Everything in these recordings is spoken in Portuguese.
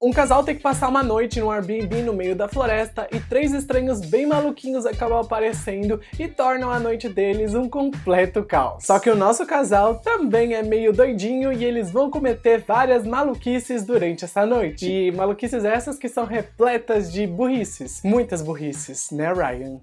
Um casal tem que passar uma noite no Airbnb no meio da floresta e três estranhos bem maluquinhos acabam aparecendo e tornam a noite deles um completo caos. Só que o nosso casal também é meio doidinho e eles vão cometer várias maluquices durante essa noite. E maluquices essas que são repletas de burrices. Muitas burrices, né, Ryan?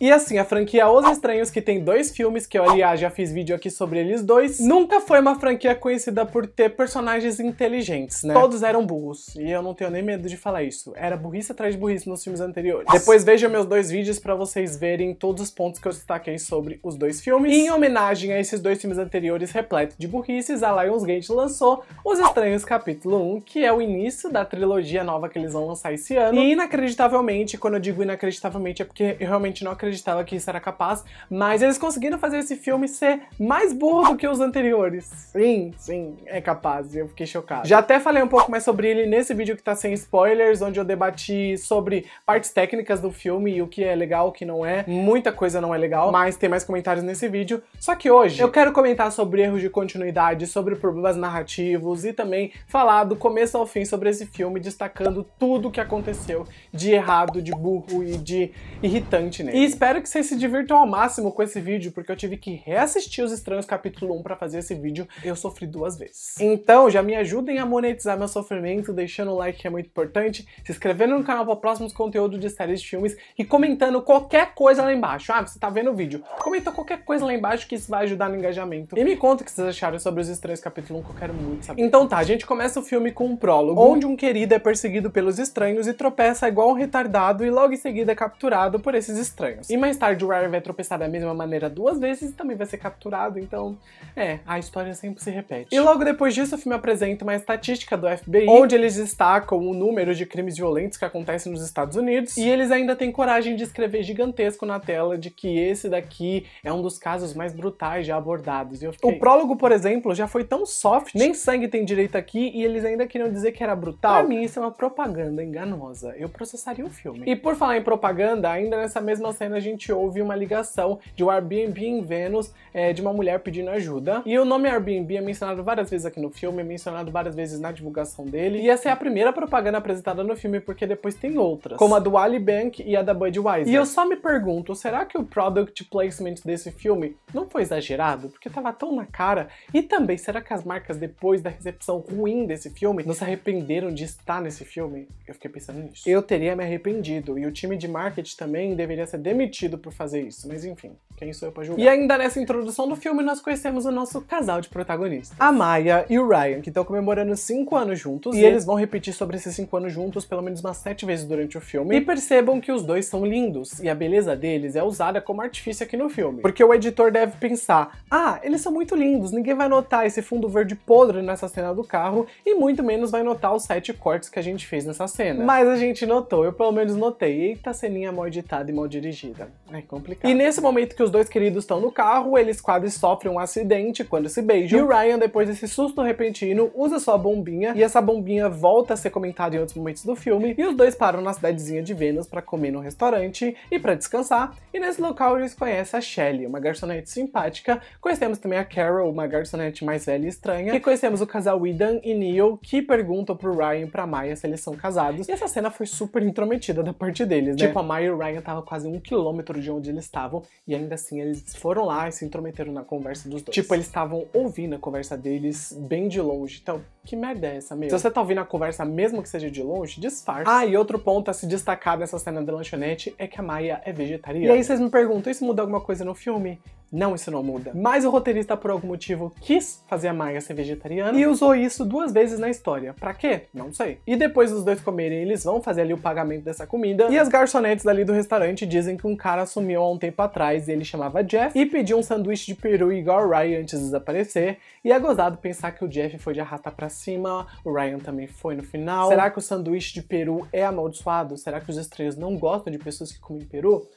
E assim, a franquia Os Estranhos, que tem dois filmes, que eu aliás já fiz vídeo aqui sobre eles dois, nunca foi uma franquia conhecida por ter personagens inteligentes, né? Todos eram burros, e eu não tenho nem medo de falar isso. Era burrice atrás de burrice nos filmes anteriores. Depois vejam meus dois vídeos para vocês verem todos os pontos que eu destaquei sobre os dois filmes. E em homenagem a esses dois filmes anteriores repletos de burrices, a Lionsgate lançou Os Estranhos Capítulo 1, que é o início da trilogia nova que eles vão lançar esse ano. E inacreditavelmente, quando eu digo inacreditavelmente é porque eu realmente não acredito acreditava que isso era capaz, mas eles conseguiram fazer esse filme ser mais burro do que os anteriores. Sim, sim, é capaz, eu fiquei chocado. Já até falei um pouco mais sobre ele nesse vídeo que tá sem spoilers, onde eu debati sobre partes técnicas do filme e o que é legal, o que não é. Muita coisa não é legal, mas tem mais comentários nesse vídeo. Só que hoje eu quero comentar sobre erros de continuidade, sobre problemas narrativos e também falar do começo ao fim sobre esse filme, destacando tudo o que aconteceu de errado, de burro e de irritante nele. E espero que vocês se divirtam ao máximo com esse vídeo, porque eu tive que reassistir Os Estranhos capítulo 1 para fazer esse vídeo. Eu sofri duas vezes. Então, já me ajudem a monetizar meu sofrimento, deixando o like que é muito importante, se inscrevendo no canal para próximos conteúdos de séries de filmes e comentando qualquer coisa lá embaixo. Ah, você tá vendo o vídeo. Comenta qualquer coisa lá embaixo que isso vai ajudar no engajamento. E me conta o que vocês acharam sobre Os Estranhos capítulo 1, que eu quero muito saber. Então tá, a gente começa o filme com um prólogo, onde um querido é perseguido pelos estranhos e tropeça igual um retardado e logo em seguida é capturado por esses estranhos. E mais tarde o Ryan vai tropeçar da mesma maneira duas vezes e também vai ser capturado, então, é, a história sempre se repete. E logo depois disso o filme apresenta uma estatística do FBI, onde eles destacam o número de crimes violentos que acontecem nos Estados Unidos, e eles ainda têm coragem de escrever gigantesco na tela de que esse daqui é um dos casos mais brutais já abordados. Fiquei... O prólogo, por exemplo, já foi tão soft, nem sangue tem direito aqui, e eles ainda queriam dizer que era brutal. Pra mim, isso é uma propaganda enganosa. Eu processaria o filme. E por falar em propaganda, ainda nessa mesma cena a gente houve uma ligação de um Airbnb em Vênus é, de uma mulher pedindo ajuda. E o nome Airbnb é mencionado várias vezes aqui no filme, é mencionado várias vezes na divulgação dele. E essa é a primeira propaganda apresentada no filme, porque depois tem outras, como a do Ali Bank e a da Budweiser. E eu só me pergunto, será que o product placement desse filme não foi exagerado? Porque tava tão na cara. E também, será que as marcas, depois da recepção ruim desse filme, não se arrependeram de estar nesse filme? Eu fiquei pensando nisso. Eu teria me arrependido, e o time de marketing também deveria ser demitido por fazer isso, mas enfim, quem sou eu pra julgar? E ainda nessa introdução do filme, nós conhecemos o nosso casal de protagonistas. A Maya e o Ryan, que estão comemorando 5 anos juntos, e eles vão repetir sobre esses 5 anos juntos pelo menos umas 7 vezes durante o filme. E percebam que os dois são lindos, e a beleza deles é usada como artifício aqui no filme. Porque o editor deve pensar, ah, eles são muito lindos, ninguém vai notar esse fundo verde podre nessa cena do carro, e muito menos vai notar os 7 cortes que a gente fez nessa cena. Mas a gente notou, eu pelo menos notei. Eita, ceninha mal editada e mal dirigida. É complicado. E nesse momento que os dois queridos estão no carro, eles quase sofrem um acidente quando se beijam. E o Ryan, depois desse susto repentino, usa sua bombinha, e essa bombinha volta a ser comentada em outros momentos do filme, e os dois param na cidadezinha de Vênus para comer no restaurante e para descansar. E nesse local eles conhecem a Shelley, uma garçonete simpática. Conhecemos também a Carol, uma garçonete mais velha e estranha. E conhecemos o casal Idan e Neil, que perguntam pro Ryan e pra Maya se eles são casados. E essa cena foi super intrometida da parte deles, né? Tipo, a Maya e o Ryan estavam quase um quilômetro de onde eles estavam, e ainda assim eles foram lá e se intrometeram na conversa dos dois. Tipo, eles estavam ouvindo a conversa deles bem de longe. Então, que merda é essa mesmo? Se você tá ouvindo a conversa, mesmo que seja de longe, disfarça. Ah, e outro ponto a se destacar dessa cena da lanchonete é que a Maia é vegetariana. E aí vocês me perguntam, isso muda alguma coisa no filme? Não, isso não muda. Mas o roteirista, por algum motivo, quis fazer a Maia ser vegetariana e usou isso duas vezes na história. Pra quê? Não sei. E depois dos dois comerem, eles vão fazer ali o pagamento dessa comida. E as garçonetes ali do restaurante dizem que um cara sumiu há um tempo atrás e ele chamava Jeff e pediu um sanduíche de peru igual o Ryan antes de desaparecer. E é gozado pensar que o Jeff foi de arrasta pra cima, o Ryan também foi no final. Será que o sanduíche de peru é amaldiçoado? Será que os estranhos não gostam de pessoas que comem peru?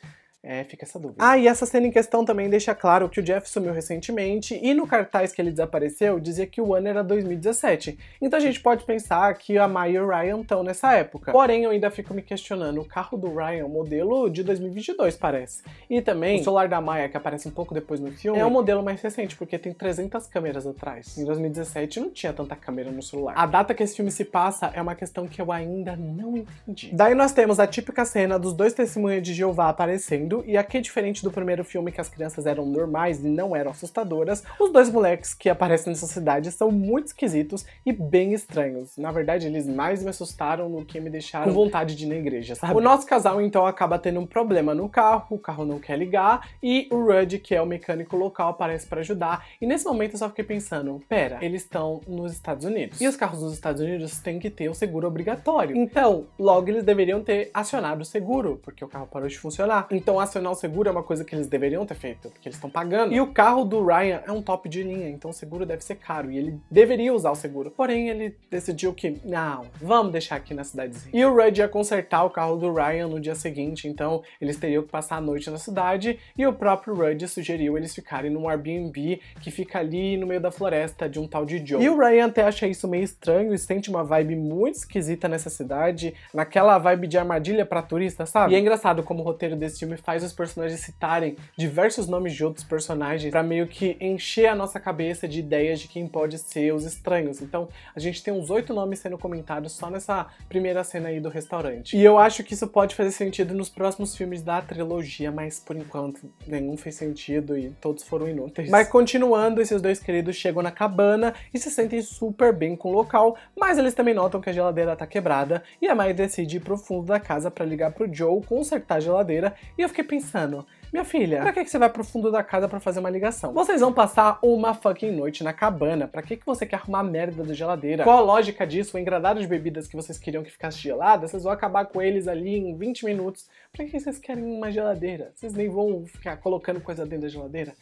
É, fica essa dúvida. Ah, e essa cena em questão também deixa claro que o Jeff sumiu recentemente e no cartaz que ele desapareceu dizia que o ano era 2017. Então a gente pode pensar que a Maya e o Ryan estão nessa época. Porém, eu ainda fico me questionando, o carro do Ryan é um modelo de 2022, parece. E também o celular da Maya, que aparece um pouco depois no filme, é um modelo mais recente, porque tem 300 câmeras atrás. Em 2017 não tinha tanta câmera no celular. A data que esse filme se passa é uma questão que eu ainda não entendi. Daí nós temos a típica cena dos dois testemunhas de Jeová aparecendo e aqui, diferente do primeiro filme que as crianças eram normais e não eram assustadoras, os dois moleques que aparecem nessa cidade são muito esquisitos e bem estranhos. Na verdade, eles mais me assustaram do que me deixaram com vontade de ir na igreja, sabe? O nosso casal, então, acaba tendo um problema no carro, o carro não quer ligar, e o Rudd, que é o mecânico local, aparece para ajudar. E nesse momento eu só fiquei pensando, pera, eles estão nos Estados Unidos. E os carros nos Estados Unidos têm que ter o seguro obrigatório. Então, logo eles deveriam ter acionado o seguro, porque o carro parou de funcionar. Então acionar o seguro é uma coisa que eles deveriam ter feito, porque eles estão pagando. E o carro do Ryan é um top de linha, então o seguro deve ser caro e ele deveria usar o seguro. Porém, ele decidiu que, não, vamos deixar aqui na cidadezinha. E o Rudd ia consertar o carro do Ryan no dia seguinte, então eles teriam que passar a noite na cidade e o próprio Rudd sugeriu eles ficarem num Airbnb que fica ali no meio da floresta de um tal de Joe. E o Ryan até acha isso meio estranho e sente uma vibe muito esquisita nessa cidade, naquela vibe de armadilha para turista, sabe? E é engraçado como o roteiro desse filme faz os personagens citarem diversos nomes de outros personagens para meio que encher a nossa cabeça de ideias de quem pode ser os estranhos. Então, a gente tem uns oito nomes sendo comentados só nessa primeira cena aí do restaurante. E eu acho que isso pode fazer sentido nos próximos filmes da trilogia, mas por enquanto nenhum fez sentido e todos foram inúteis. Mas continuando, esses dois queridos chegam na cabana e se sentem super bem com o local, mas eles também notam que a geladeira tá quebrada e a Mai decide ir pro fundo da casa para ligar pro Joe, consertar a geladeira e eu fiquei pensando, minha filha, pra que você vai pro fundo da casa para fazer uma ligação? Vocês vão passar uma fucking noite na cabana. Pra que você quer arrumar merda da geladeira? Qual a lógica disso? O engradado de bebidas que vocês queriam que ficasse gelada, vocês vão acabar com eles ali em 20 minutos. Pra que vocês querem uma geladeira? Vocês nem vão ficar colocando coisa dentro da geladeira?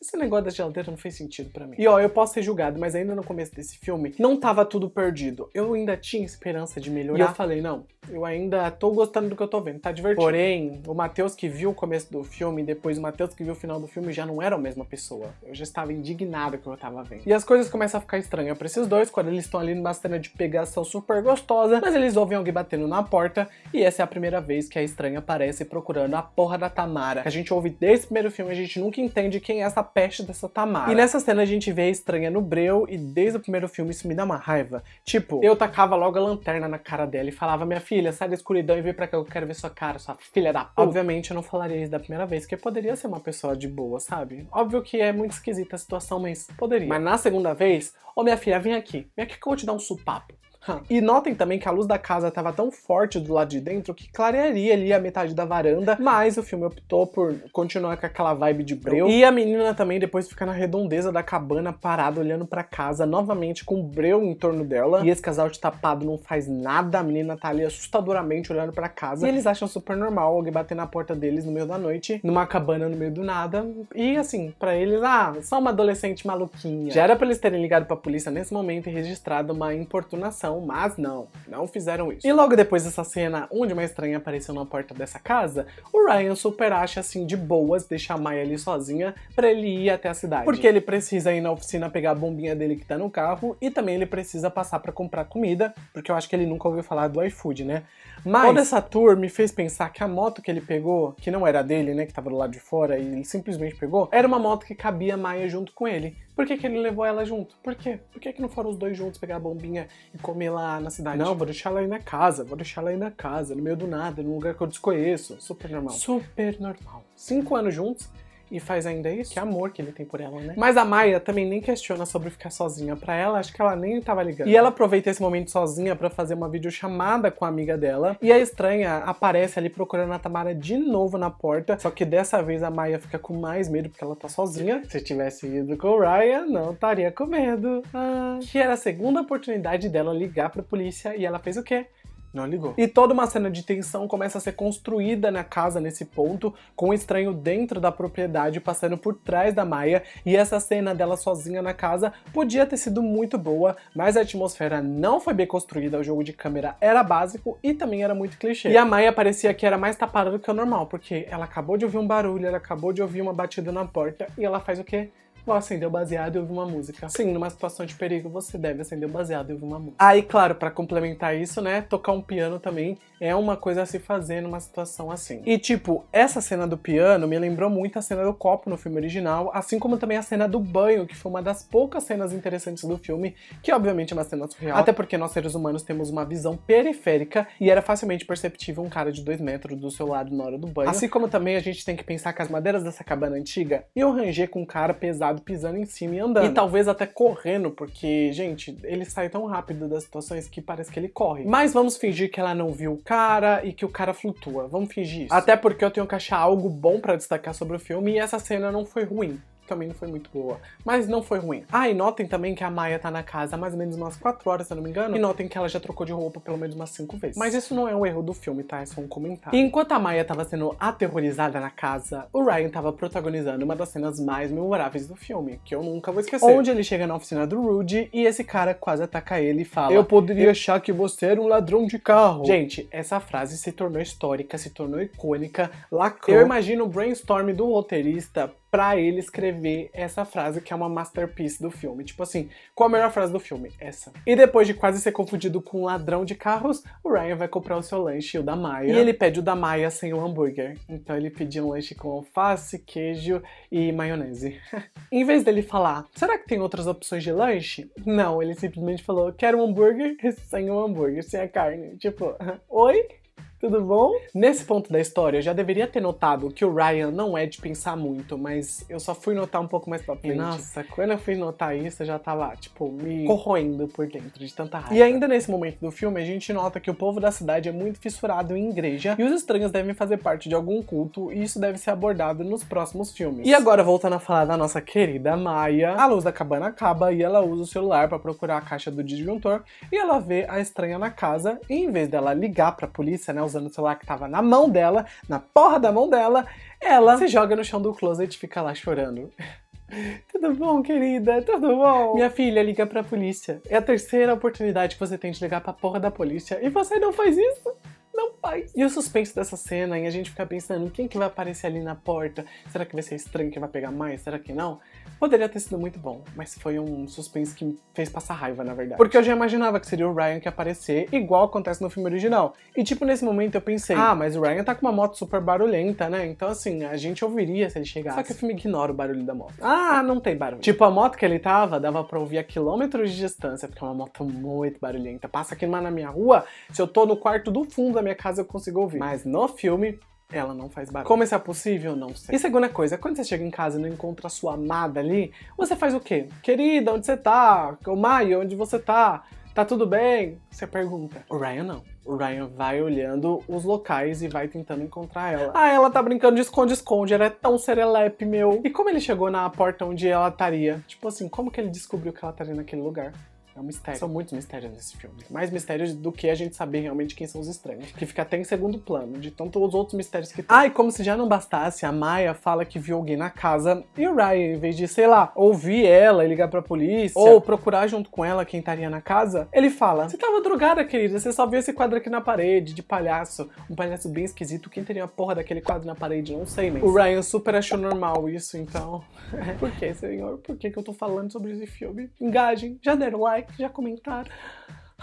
Esse negócio da geladeira não fez sentido para mim. E ó, eu posso ser julgado, mas ainda no começo desse filme, não tava tudo perdido. Eu ainda tinha esperança de melhorar. E eu falei, não, eu ainda tô gostando do que eu tô vendo, tá divertido. Porém, o Matheus que viu o começo do filme e depois o Matheus que viu o final do filme já não era a mesma pessoa. Eu já estava indignado com o que eu tava vendo. E as coisas começam a ficar estranhas pra esses dois quando eles estão ali numa cena de pegação super gostosa, mas eles ouvem alguém batendo na porta e essa é a primeira vez que a estranha aparece procurando a porra da Tamara. A gente ouve desde o primeiro filme, a gente nunca entende quem é essa peste dessa Tamara. E nessa cena a gente vê a estranha no breu e desde o primeiro filme isso me dá uma raiva. Tipo, eu tacava logo a lanterna na cara dela e falava: Minha filha, sai da escuridão e vem pra cá, eu quero ver sua cara, sua filha da puta. Obviamente eu não falaria isso da primeira vez, porque poderia ser uma pessoa de boa, sabe? Óbvio que é muito esquisita a situação, mas poderia. Mas na segunda vez, ô oh, minha filha, vem aqui, vem aqui que eu vou te dar um supapo. E notem também que a luz da casa estava tão forte do lado de dentro que clarearia ali a metade da varanda, mas o filme optou por continuar com aquela vibe de breu. E a menina também depois fica na redondeza da cabana parada olhando para casa novamente com breu em torno dela. E esse casal de tapado não faz nada, a menina tá ali assustadoramente olhando para casa. E eles acham super normal alguém bater na porta deles no meio da noite, numa cabana no meio do nada. E assim, para eles, ah, só uma adolescente maluquinha. Já era para eles terem ligado para a polícia nesse momento e registrado uma importunação mas não, não fizeram isso. E logo depois dessa cena onde uma estranha apareceu na porta dessa casa, o Ryan super acha assim de boas deixar a Maya ali sozinha para ele ir até a cidade. Porque ele precisa ir na oficina pegar a bombinha dele que tá no carro e também ele precisa passar para comprar comida, porque eu acho que ele nunca ouviu falar do iFood, né? Mas toda essa tour me fez pensar que a moto que ele pegou, que não era dele, né, que tava do lado de fora e ele simplesmente pegou, era uma moto que cabia Maia junto com ele. Por que, que ele levou ela junto? Por quê? Por que, que não foram os dois juntos pegar a bombinha e comer lá na cidade? Não, vou deixar ela aí na casa, vou deixar ela aí na casa, no meio do nada, num lugar que eu desconheço. Super normal. Super normal. Cinco anos juntos, e faz ainda isso. Que amor que ele tem por ela, né? Mas a Maia também nem questiona sobre ficar sozinha. Pra ela, acho que ela nem tava ligando. E ela aproveita esse momento sozinha para fazer uma videochamada com a amiga dela. E a estranha aparece ali procurando a Tamara de novo na porta. Só que dessa vez a Maia fica com mais medo porque ela tá sozinha. Se tivesse ido com o Ryan, não estaria com medo. Ah, que era a segunda oportunidade dela ligar pra polícia e ela fez o quê? Não ligou. E toda uma cena de tensão começa a ser construída na casa nesse ponto, com o estranho dentro da propriedade passando por trás da Maia, e essa cena dela sozinha na casa podia ter sido muito boa, mas a atmosfera não foi bem construída, o jogo de câmera era básico e também era muito clichê. E a Maia parecia que era mais tapada do que o normal, porque ela acabou de ouvir um barulho, ela acabou de ouvir uma batida na porta e ela faz o quê? Vou acender o baseado e ouvir uma música. Sim, numa situação de perigo, você deve acender o baseado e ouvir uma música. Aí, claro, para complementar isso, né, tocar um piano também é uma coisa a se fazer numa situação assim. E, tipo, essa cena do piano me lembrou muito a cena do copo no filme original, assim como também a cena do banho, que foi uma das poucas cenas interessantes do filme, que obviamente é uma cena surreal, até porque nós seres humanos temos uma visão periférica e era facilmente perceptível um cara de dois metros do seu lado na hora do banho. Assim como também a gente tem que pensar que as madeiras dessa cabana antiga iam ranger com um cara pesado pisando em cima e andando. E talvez até correndo, porque, gente, ele sai tão rápido das situações que parece que ele corre. Mas vamos fingir que ela não viu o cara e que o cara flutua. Vamos fingir isso. Até porque eu tenho que achar algo bom para destacar sobre o filme e essa cena não foi ruim também não foi muito boa. Mas não foi ruim. Ah, e notem também que a Maia tá na casa há mais ou menos umas 4 horas, se eu não me engano. E notem que ela já trocou de roupa pelo menos umas 5 vezes. Mas isso não é um erro do filme, tá? É só um comentário. E enquanto a Maia tava sendo aterrorizada na casa, o Ryan tava protagonizando uma das cenas mais memoráveis do filme, que eu nunca vou esquecer. Onde ele chega na oficina do Rudy e esse cara quase ataca ele e fala: Eu poderia achar que você era um ladrão de carro. Gente, essa frase se tornou histórica, se tornou icônica, lacrou. Eu imagino o brainstorm do roteirista para ele escrever essa frase que é uma masterpiece do filme. Tipo assim, qual a melhor frase do filme? Essa. E depois de quase ser confundido com um ladrão de carros, o Ryan vai comprar o seu lanche, o da Maia. E ele pede o da Maia sem o hambúrguer. Então ele pediu um lanche com alface, queijo e maionese. em vez dele falar, será que tem outras opções de lanche? Não, ele simplesmente falou, quero um hambúrguer sem o hambúrguer, sem a carne. Tipo, oi? Tudo bom? Nesse ponto da história, eu já deveria ter notado que o Ryan não é de pensar muito, mas eu só fui notar um pouco mais pra frente. Nossa, quando eu fui notar isso, eu já tava, tipo, me corroendo por dentro de tanta raiva. E ainda nesse momento do filme, a gente nota que o povo da cidade é muito fissurado em igreja e os estranhos devem fazer parte de algum culto e isso deve ser abordado nos próximos filmes. E agora, voltando a falar da nossa querida Maia, a luz da cabana acaba e ela usa o celular para procurar a caixa do disjuntor e ela vê a estranha na casa e em vez dela ligar pra polícia, né, usando o celular que tava na mão dela, na porra da mão dela, ela se joga no chão do closet e fica lá chorando. Tudo bom, querida? Tudo bom? Minha filha liga pra polícia. É a terceira oportunidade que você tem de ligar pra porra da polícia e você não faz isso? Não faz. E o suspense dessa cena, e a gente fica pensando, quem que vai aparecer ali na porta? Será que vai ser estranho que vai pegar mais? Será que não? Poderia ter sido muito bom, mas foi um suspense que me fez passar raiva, na verdade. Porque eu já imaginava que seria o Ryan que aparecer, igual acontece no filme original. E tipo, nesse momento eu pensei, ah, mas o Ryan tá com uma moto super barulhenta, né? Então assim, a gente ouviria se ele chegasse. Só que o filme ignora o barulho da moto. Ah, não tem barulho. Tipo, a moto que ele tava, dava pra ouvir a quilômetros de distância, porque é uma moto muito barulhenta. Passa aqui na minha rua, se eu tô no quarto do fundo da minha casa, eu consigo ouvir. Mas no filme, ela não faz barulho. Como isso é possível? Não sei. E segunda coisa, quando você chega em casa e não encontra a sua amada ali, você faz o quê? Querida, onde você tá? O Maio, onde você tá? Tá tudo bem? Você pergunta. O Ryan não. O Ryan vai olhando os locais e vai tentando encontrar ela. Ah, ela tá brincando de esconde-esconde, ela é tão serelepe, meu. E como ele chegou na porta onde ela estaria? Tipo assim, como que ele descobriu que ela estaria naquele lugar? É um mistério. São muitos mistérios nesse filme. Mais mistérios do que a gente saber realmente quem são os estranhos. Que fica até em segundo plano, de tanto os outros mistérios que tem. Ah, e como se já não bastasse, a Maia fala que viu alguém na casa e o Ryan, em vez de, sei lá, ouvir ela e ligar pra polícia, ou procurar junto com ela quem estaria na casa, ele fala: Você tava drogada, querida, você só viu esse quadro aqui na parede, de palhaço. Um palhaço bem esquisito. Quem teria a porra daquele quadro na parede? Não sei, mas. O Ryan super achou normal isso, então. Por que, senhor? Por que, que eu tô falando sobre esse filme? Engajem, já deram like já comentaram.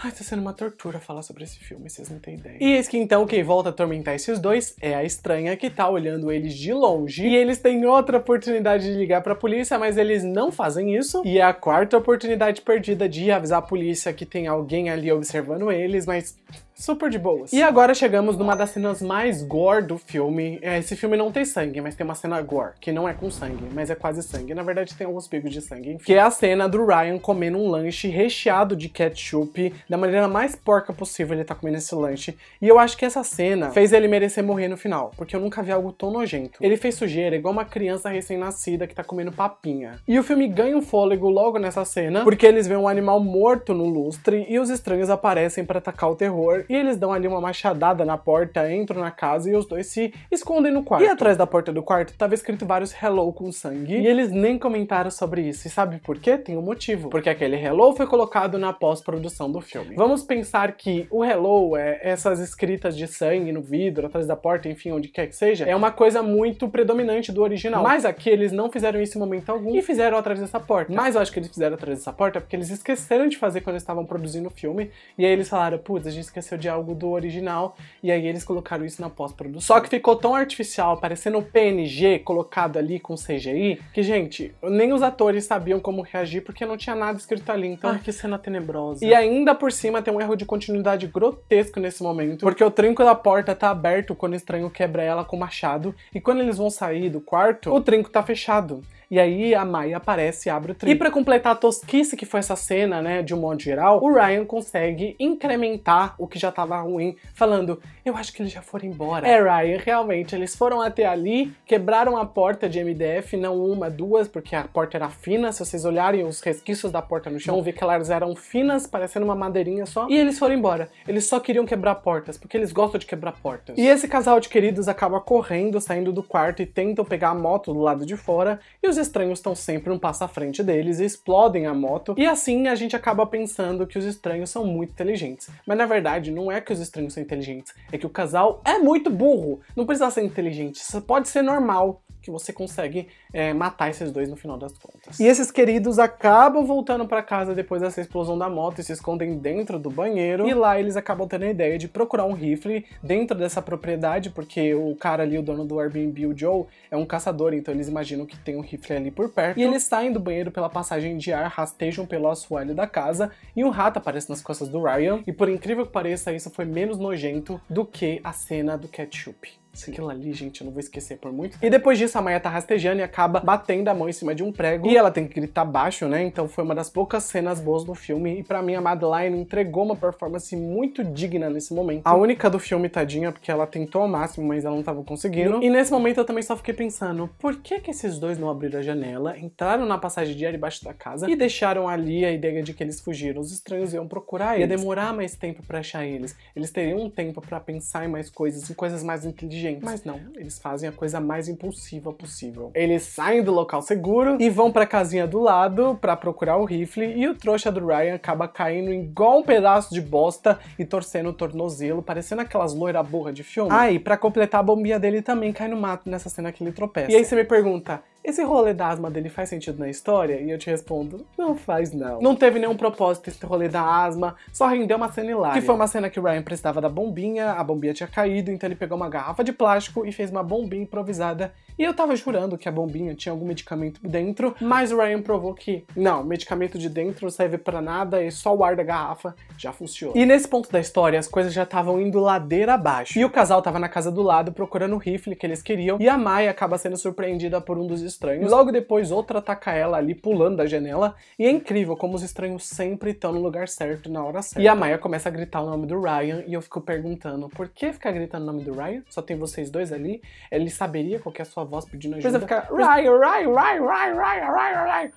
Ai, tá sendo uma tortura falar sobre esse filme, vocês não têm ideia. E eis que então quem volta a atormentar esses dois é a estranha que tá olhando eles de longe. E eles têm outra oportunidade de ligar pra polícia, mas eles não fazem isso. E é a quarta oportunidade perdida de avisar a polícia que tem alguém ali observando eles, mas super de boas. E agora chegamos numa das cenas mais gore do filme. É, esse filme não tem sangue, mas tem uma cena gore, que não é com sangue, mas é quase sangue. Na verdade, tem alguns picos de sangue, enfim. Que é a cena do Ryan comendo um lanche recheado de ketchup, da maneira mais porca possível ele tá comendo esse lanche. E eu acho que essa cena fez ele merecer morrer no final, porque eu nunca vi algo tão nojento. Ele fez sujeira igual uma criança recém-nascida que tá comendo papinha. E o filme ganha um fôlego logo nessa cena, porque eles veem um animal morto no lustre e os estranhos aparecem para atacar o terror E eles dão ali uma machadada na porta, entram na casa e os dois se escondem no quarto. E atrás da porta do quarto tava escrito vários hello com sangue. E eles nem comentaram sobre isso. E sabe por quê? Tem um motivo. Porque aquele hello foi colocado na pós-produção do filme. Vamos pensar que o hello, é essas escritas de sangue no vidro, atrás da porta, enfim, onde quer que seja, é uma coisa muito predominante do original. Mas aqui eles não fizeram isso em momento algum e fizeram atrás dessa porta. Mas eu acho que eles fizeram atrás dessa porta porque eles esqueceram de fazer quando eles estavam produzindo o filme. E aí eles falaram, putz, a gente esqueceu de algo do original. E aí eles colocaram isso na pós-produção. Só que ficou tão artificial, parecendo um PNG colocado ali com CGI, que, gente, nem os atores sabiam como reagir porque não tinha nada escrito ali. Então, Ai, que cena tenebrosa. e ainda por cima tem um erro de continuidade grotesco nesse momento, porque o trinco da porta tá aberto quando o estranho quebra ela com o machado, e quando eles vão sair do quarto, o trinco tá fechado. E aí a Maia aparece e abre o trinco. E pra completar a tosquice que foi essa cena, né, de um modo geral, o Ryan consegue incrementar o que já tava ruim, falando: Eu acho que eles já foram embora. É, Ryan, realmente, eles foram até ali, quebraram a porta de MDF, não uma, duas, porque a porta era fina. Se vocês olharem os resquícios da porta no chão, vão ver que elas eram finas, parecendo uma madeirinha só. E eles foram embora. Eles só queriam quebrar portas, porque eles gostam de quebrar portas. E esse casal de queridos acaba correndo, saindo do quarto e tentam pegar a moto do lado de fora. E os estranhos estão sempre um passo à frente deles e explodem a moto. E assim a gente acaba pensando que os estranhos são muito inteligentes. Mas na verdade, não é que os estranhos são inteligentes, é que o casal é muito burro. Não precisa ser inteligente, isso pode ser normal que você consegue é, matar esses dois no final das contas. E esses queridos acabam voltando para casa depois dessa explosão da moto e se escondem dentro do banheiro. E lá eles acabam tendo a ideia de procurar um rifle dentro dessa propriedade, porque o cara ali, o dono do Airbnb, o Joe, é um caçador, então eles imaginam que tem um rifle ali por perto. E eles saem do banheiro pela passagem de ar, rastejam pelo assoalho da casa e um rato aparece nas costas do Ryan. E por incrível que pareça, isso foi menos nojento do que a cena do ketchup. Aquilo ali, gente, eu não vou esquecer por muito. E depois disso, a Maia tá rastejando e acaba batendo a mão em cima de um prego. E ela tem que gritar baixo, né? Então foi uma das poucas cenas boas do filme. E para mim, a Madeline entregou uma performance muito digna nesse momento. A única do filme, tadinha, porque ela tentou ao máximo, mas ela não tava conseguindo. E nesse momento eu também só fiquei pensando, por que que esses dois não abriram a janela, entraram na passagem de ar debaixo da casa e deixaram ali a ideia de que eles fugiram? Os estranhos iam procurar eles. Ia demorar mais tempo para achar eles. Eles teriam um tempo para pensar em mais coisas, em coisas mais inteligentes. Mas não, eles fazem a coisa mais impulsiva possível. Eles saem do local seguro e vão pra casinha do lado para procurar o rifle e o trouxa do Ryan acaba caindo igual um pedaço de bosta e torcendo o tornozelo, parecendo aquelas loira burra de filme. Ah, e pra completar, a bombinha dele também cai no mato nessa cena que ele tropeça. E aí você me pergunta, esse rolê da asma dele faz sentido na história? E eu te respondo, não faz não. Não teve nenhum propósito esse rolê da asma, só rendeu uma cena hilária. Que foi uma cena que o Ryan precisava da bombinha, a bombinha tinha caído, então ele pegou uma garrafa de plástico e fez uma bombinha improvisada. E eu tava jurando que a bombinha tinha algum medicamento dentro, mas o Ryan provou que não, medicamento de dentro não serve para nada e só o ar da garrafa já funciona. E nesse ponto da história, as coisas já estavam indo ladeira abaixo. E o casal tava na casa do lado procurando o rifle que eles queriam, e a Mai acaba sendo surpreendida por um dos estranhos. Logo depois, outra ataca ela ali pulando da janela. E é incrível como os estranhos sempre estão no lugar certo na hora certa. E a Maya começa a gritar o nome do Ryan e eu fico perguntando: por que ficar gritando o nome do Ryan? Só tem vocês dois ali? Ele saberia qual é a sua voz pedindo ajuda? Precisa ficar Ryan, Ryan, Ryan, Ryan, Ryan, Ryan, Ryan.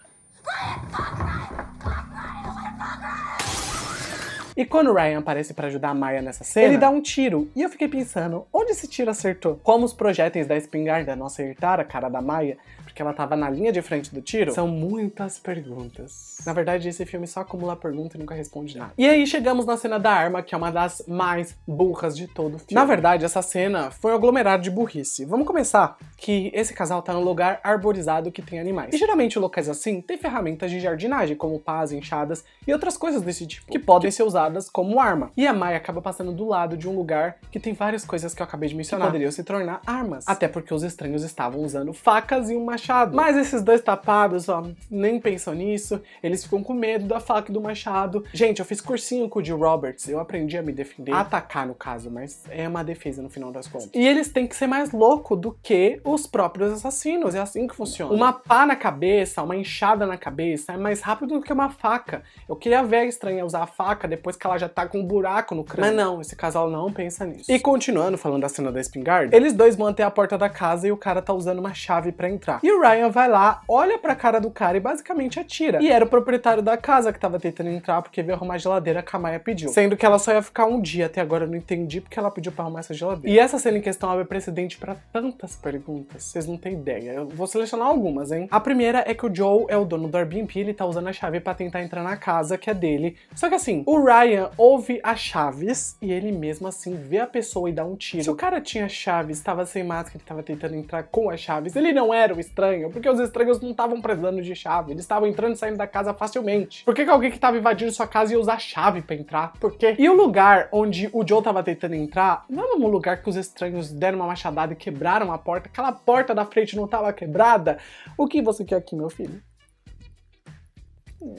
E quando o Ryan aparece para ajudar a Maya nessa cena, ele dá um tiro. E eu fiquei pensando, onde esse tiro acertou? Como os projéteis da espingarda não acertaram a cara da Maya, porque ela tava na linha de frente do tiro? São muitas perguntas. Na verdade, esse filme só acumula pergunta e nunca responde nada. E aí chegamos na cena da arma, que é uma das mais burras de todo o filme. Na verdade, essa cena foi um aglomerado de burrice. Vamos começar que esse casal tá num lugar arborizado que tem animais. E geralmente locais assim tem ferramentas de jardinagem, como pás, enxadas e outras coisas desse tipo, que podem ser usadas como arma. E a Mai acaba passando do lado de um lugar que tem várias coisas que eu acabei de mencionar que poderiam se tornar armas. Até porque os estranhos estavam usando facas e um machado. Mas esses dois tapados, ó, nem pensam nisso. Eles ficam com medo da faca e do machado. Gente, eu fiz cursinho com o Jill Roberts, eu aprendi a me defender. Atacar, no caso, mas é uma defesa no final das contas. E eles têm que ser mais louco do que os próprios assassinos. É assim que funciona. Uma pá na cabeça, uma enxada na cabeça é mais rápido do que uma faca. Eu queria ver a estranha usar a faca depois que ela já tá com um buraco no crânio. Mas não, esse casal não pensa nisso. E continuando falando da cena da espingarda, eles dois vão até a porta da casa e o cara tá usando uma chave para entrar. E E o Ryan vai lá, olha pra cara do cara e basicamente atira. E era o proprietário da casa que tava tentando entrar porque veio arrumar a geladeira que a Maia pediu. Sendo que ela só ia ficar um dia, até agora eu não entendi porque ela pediu pra arrumar essa geladeira. E essa cena em questão abre precedente para tantas perguntas, vocês não têm ideia. Eu vou selecionar algumas, hein? A primeira é que o Joe é o dono do Airbnb, ele tá usando a chave para tentar entrar na casa que é dele. Só que assim, o Ryan ouve as chaves e ele mesmo assim vê a pessoa e dá um tiro. Se o cara tinha chaves, estava sem máscara e tava tentando entrar com as chaves, ele não era o estranho, porque os estranhos não estavam precisando de chave, eles estavam entrando e saindo da casa facilmente. Por que, que alguém que tava invadindo sua casa ia usar chave para entrar? Por quê? E o lugar onde o Joe tava tentando entrar, não é um lugar que os estranhos deram uma machadada e quebraram a porta, aquela porta da frente não tava quebrada. O que você quer aqui, meu filho?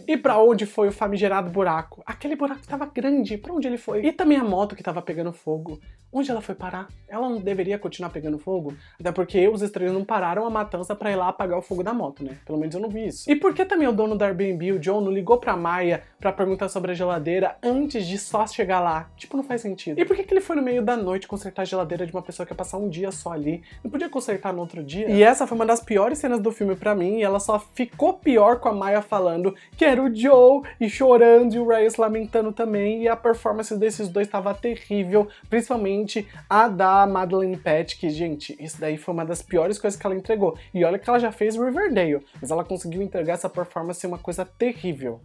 E para onde foi o famigerado buraco? Aquele buraco estava grande, para onde ele foi? E também a moto que estava pegando fogo. Onde ela foi parar? Ela não deveria continuar pegando fogo? Até porque os estranhos não pararam a matança para ir lá apagar o fogo da moto, né? Pelo menos eu não vi isso. E por que também o dono do Airbnb, o John, não ligou pra Maia para perguntar sobre a geladeira antes de só chegar lá? Tipo, não faz sentido. E por que, que ele foi no meio da noite consertar a geladeira de uma pessoa que ia passar um dia só ali? Não podia consertar no outro dia? E essa foi uma das piores cenas do filme para mim, e ela só ficou pior com a Maia falando que era o Joe e chorando e o Ryan lamentando também, e a performance desses dois estava terrível, principalmente a da Madeline Pett, que, gente, isso daí foi uma das piores coisas que ela entregou. E olha que ela já fez Riverdale, mas ela conseguiu entregar essa performance uma coisa terrível.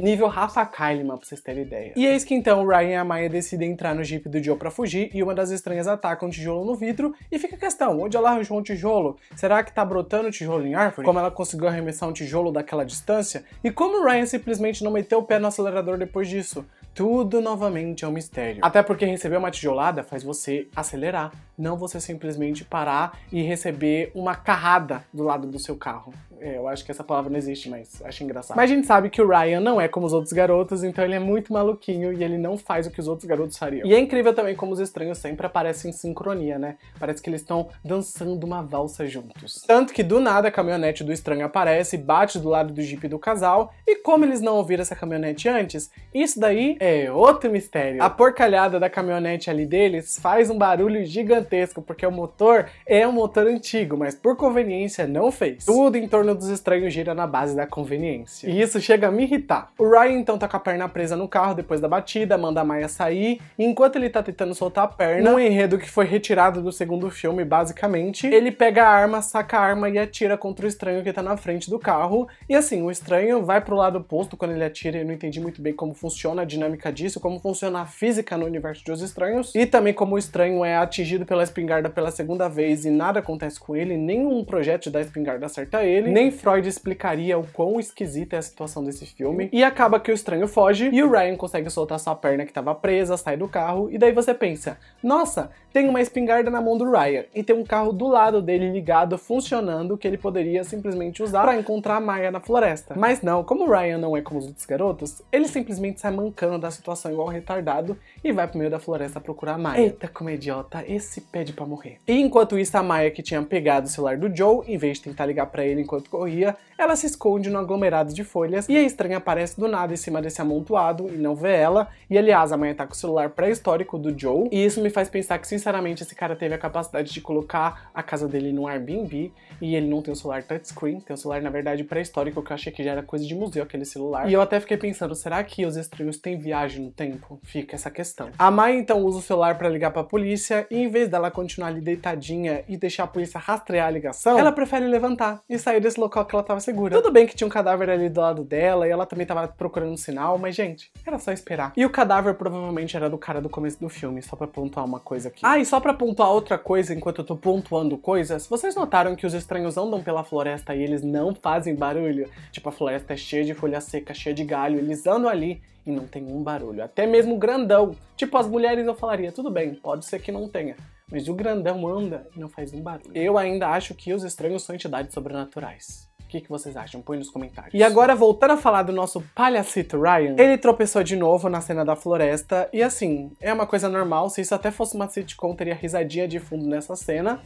Nível Rafa Kalimann, pra vocês terem ideia. E eis que então o Ryan e a Maya decidem entrar no jeep do Joe pra fugir e uma das estranhas ataca um tijolo no vidro e fica a questão, onde ela arranjou um tijolo? Será que tá brotando tijolo em árvore? Como ela conseguiu arremessar um tijolo daquela distância? E como o Ryan simplesmente não meteu o pé no acelerador depois disso? Tudo novamente é um mistério. Até porque receber uma tijolada faz você acelerar, não você simplesmente parar e receber uma carrada do lado do seu carro. É, eu acho que essa palavra não existe, mas acho engraçado. Mas a gente sabe que o Ryan não é como os outros garotos, então ele é muito maluquinho e ele não faz o que os outros garotos fariam. E é incrível também como os estranhos sempre aparecem em sincronia, né? Parece que eles estão dançando uma valsa juntos. Tanto que do nada a caminhonete do estranho aparece, bate do lado do jeep do casal, e como eles não ouviram essa caminhonete antes, isso daí é outro mistério. A porcalhada da caminhonete ali deles faz um barulho gigantesco, porque o motor é um motor antigo, mas por conveniência não fez. Tudo em torno dos estranhos gira na base da conveniência. E isso chega a me irritar. O Ryan então tá com a perna presa no carro depois da batida, manda a Maya sair, e enquanto ele tá tentando soltar a perna, num enredo que foi retirado do segundo filme, basicamente, ele pega a arma, saca a arma e atira contra o estranho que tá na frente do carro. E assim, o estranho vai pro lado oposto quando ele atira, eu não entendi muito bem como funciona a dinâmica disso, como funciona a física no universo de Os Estranhos, e também como o estranho é atingido pela espingarda pela segunda vez e nada acontece com ele, nenhum projétil da espingarda acerta ele, nem Freud explicaria o quão esquisita é a situação desse filme. E acaba que o estranho foge e o Ryan consegue soltar sua perna que estava presa, sai do carro, e daí você pensa: nossa, tem uma espingarda na mão do Ryan e tem um carro do lado dele ligado, funcionando, que ele poderia simplesmente usar para encontrar a Maya na floresta. Mas não, como o Ryan não é como os outros garotos, ele simplesmente sai mancando da situação igual retardado e vai pro meio da floresta procurar a Maya. Eita, como é idiota, esse pede para morrer. E enquanto isso, a Maya que tinha pegado o celular do Joe, em vez de tentar ligar para ele enquanto corria, ela se esconde no aglomerado de folhas e a estranha aparece do nada em cima desse amontoado e não vê ela. E aliás, a mãe tá com o celular pré-histórico do Joe. E isso me faz pensar que, sinceramente, esse cara teve a capacidade de colocar a casa dele no Airbnb e ele não tem um celular touchscreen, tem um celular, na verdade, pré-histórico, que eu achei que já era coisa de museu aquele celular. E eu até fiquei pensando, será que os estranhos têm viagem no tempo? Fica essa questão. A Mai então usa o celular para ligar para a polícia e em vez dela continuar ali deitadinha e deixar a polícia rastrear a ligação, ela prefere levantar e sair desse local que ela tava segura. Tudo bem que tinha um cadáver ali do lado dela e ela também tava procurando um sinal, mas gente, era só esperar. E o cadáver provavelmente era do cara do começo do filme, só pra pontuar uma coisa aqui. Ah, e só pra pontuar outra coisa enquanto eu tô pontuando coisas, vocês notaram que os estranhos andam pela floresta e eles não fazem barulho? Tipo, a floresta é cheia de folha seca, cheia de galho, eles andam ali e não tem um barulho. Até mesmo grandão. Tipo, as mulheres eu falaria, tudo bem, pode ser que não tenha. Mas o grandão anda e não faz um barulho. Eu ainda acho que os estranhos são entidades sobrenaturais. O que, que vocês acham? Põe nos comentários. E agora, voltando a falar do nosso palhacito Ryan, ele tropeçou de novo na cena da floresta. E assim, é uma coisa normal. Se isso até fosse uma sitcom, teria risadinha de fundo nessa cena.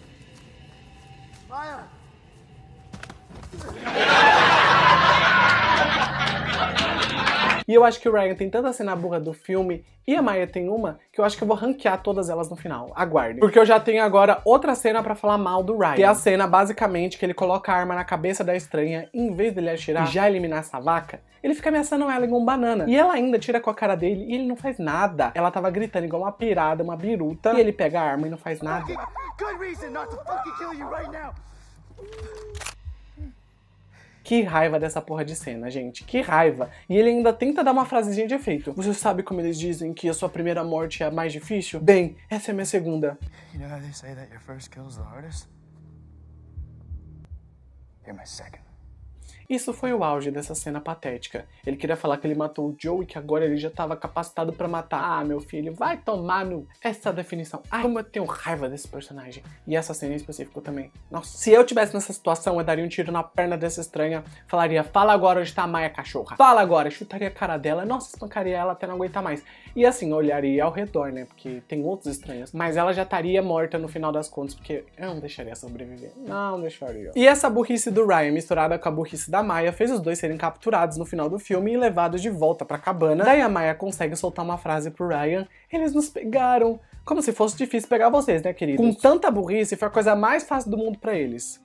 Ryan! E eu acho que o Ryan tem tanta cena burra do filme e a Maia tem uma que eu acho que eu vou ranquear todas elas no final. Aguardem. Porque eu já tenho agora outra cena para falar mal do Ryan. Que é a cena, basicamente, que ele coloca a arma na cabeça da estranha e em vez dele atirar e já eliminar essa vaca, ele fica ameaçando ela igual um banana. E ela ainda tira com a cara dele e ele não faz nada. Ela tava gritando igual uma pirada, uma biruta. E ele pega a arma e não faz nada. Que raiva dessa porra de cena, gente. Que raiva. E ele ainda tenta dar uma frasezinha de efeito. Você sabe como eles dizem que a sua primeira morte é a mais difícil? Bem, essa é a minha segunda. You know how they say that your first kill is the hardest? You're my second. Isso foi o auge dessa cena patética. Ele queria falar que ele matou o Joe e que agora ele já estava capacitado para matar. Ah, meu filho, vai tomar no. Essa definição. Ai, como eu tenho raiva desse personagem. E essa cena em específico também. Nossa, se eu tivesse nessa situação, eu daria um tiro na perna dessa estranha. Falaria, fala agora onde tá a Maia cachorra. Fala agora. Chutaria a cara dela. Nossa, espancaria ela até não aguentar mais. E assim, olharia ao redor, né? Porque tem outros estranhos. Mas ela já estaria morta no final das contas, porque eu não deixaria sobreviver. Não deixaria. E essa burrice do Ryan misturada com a burrice da Maia fez os dois serem capturados no final do filme e levados de volta pra cabana. Daí a consegue soltar uma frase pro Ryan: Eles nos pegaram. Como se fosse difícil pegar vocês, né, queridos? Com tanta burrice, foi a coisa mais fácil do mundo para eles.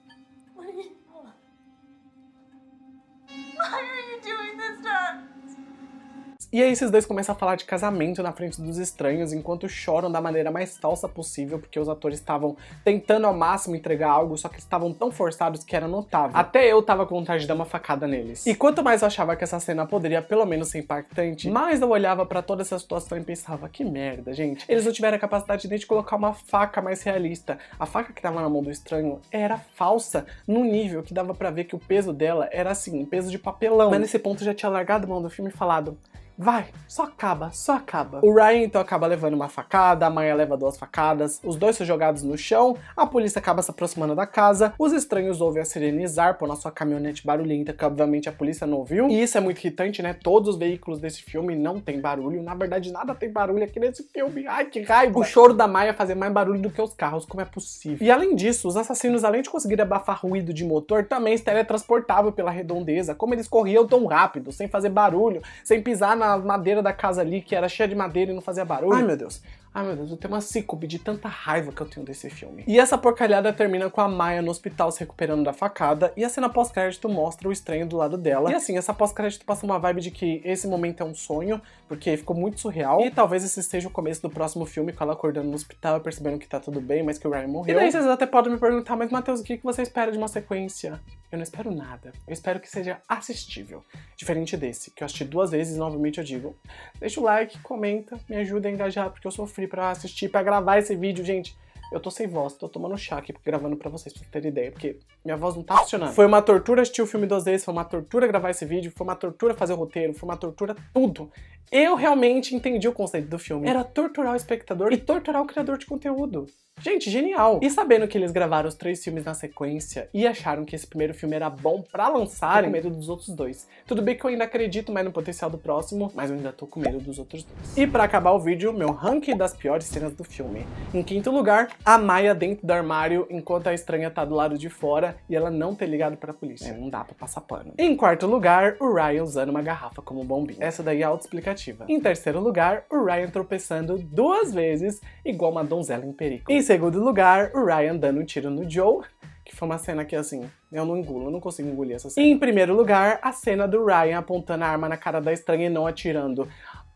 E aí esses dois começam a falar de casamento na frente dos estranhos, enquanto choram da maneira mais falsa possível, porque os atores estavam tentando ao máximo entregar algo, só que estavam tão forçados que era notável. Até eu tava com vontade de dar uma facada neles. E quanto mais eu achava que essa cena poderia pelo menos ser impactante, mais eu olhava para toda essa situação e pensava, que merda, gente. Eles não tiveram a capacidade nem de colocar uma faca mais realista. A faca que tava na mão do estranho era falsa, num nível que dava para ver que o peso dela era assim, um peso de papelão. Mas nesse ponto já tinha largado a mão do filme e falado, Vai, só acaba, só acaba. O Ryan então acaba levando uma facada, a Maya leva duas facadas, os dois são jogados no chão, a polícia acaba se aproximando da casa, os estranhos ouvem a sirene Zarpo na sua caminhonete barulhenta, que obviamente a polícia não ouviu. E isso é muito irritante, né? Todos os veículos desse filme não tem barulho, na verdade nada tem barulho aqui nesse filme. Ai, que raiva! O choro da Maya fazia mais barulho do que os carros, como é possível? E além disso, os assassinos, além de conseguir abafar ruído de motor, também se teletransportavam pela redondeza, como eles corriam tão rápido, sem fazer barulho, sem pisar na madeira da casa ali, que era cheia de madeira e não fazia barulho. Ai, meu Deus. Ai meu Deus, eu tenho uma sícope de tanta raiva que eu tenho desse filme. E essa porcalhada termina com a Maya no hospital se recuperando da facada e a cena pós-crédito mostra o estranho do lado dela. E assim, essa pós-crédito passa uma vibe de que esse momento é um sonho, porque ficou muito surreal. E talvez esse seja o começo do próximo filme, com ela acordando no hospital e percebendo que tá tudo bem, mas que o Ryan morreu. E daí vocês até podem me perguntar, mas Matheus, o que você espera de uma sequência? Eu não espero nada. Eu espero que seja assistível. Diferente desse, que eu assisti duas vezes e novamente eu digo, deixa o like, comenta, me ajuda a engajar, porque eu sofri pra assistir, pra gravar esse vídeo, gente. Eu tô sem voz, tô tomando chá aqui gravando pra vocês, pra vocês terem ideia, porque minha voz não tá funcionando. Foi uma tortura assistir o filme duas vezes, foi uma tortura gravar esse vídeo, foi uma tortura fazer o roteiro, foi uma tortura tudo. Eu realmente entendi o conceito do filme. Era torturar o espectador e torturar o criador de conteúdo. Gente, genial! E sabendo que eles gravaram os três filmes na sequência e acharam que esse primeiro filme era bom para lançarem, com medo dos outros dois. Tudo bem que eu ainda acredito mais no potencial do próximo, mas eu ainda tô com medo dos outros dois. E para acabar o vídeo, meu ranking das piores cenas do filme. Em quinto lugar, a Maia dentro do armário enquanto a estranha tá do lado de fora e ela não ter ligado pra polícia. É, não dá pra passar pano. Em quarto lugar, o Ryan usando uma garrafa como bombinha. Essa daí é autoexplicativa. Em terceiro lugar, o Ryan tropeçando duas vezes, igual uma donzela em perigo. Em segundo lugar, o Ryan dando um tiro no Joe, que foi uma cena que, assim, eu não engulo, eu não consigo engolir essa cena. E em primeiro lugar, a cena do Ryan apontando a arma na cara da estranha e não atirando.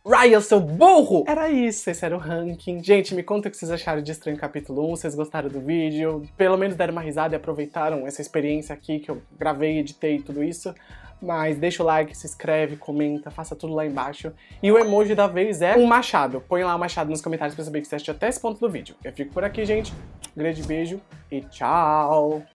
Ryan, seu burro! Era isso, esse era o ranking. Gente, me conta o que vocês acharam de Estranho Capítulo 1, vocês gostaram do vídeo, pelo menos deram uma risada e aproveitaram essa experiência aqui que eu gravei, editei tudo isso. Mas deixa o like, se inscreve, comenta, faça tudo lá embaixo. E o emoji da vez é um machado. Põe lá o machado nos comentários pra saber que você assistiu até esse ponto do vídeo. Eu fico por aqui, gente. Um grande beijo e tchau!